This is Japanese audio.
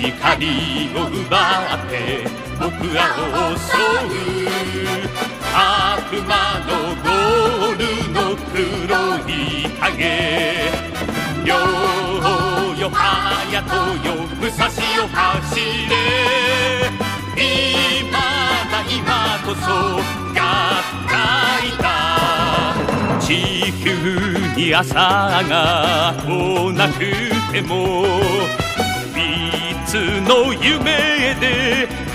身を奪って僕らを襲う悪魔のゴールの黒い影。よーよ隼人よ武蔵よ走れ。今だ今こそ合体だ。地球に朝が来なくても の夢で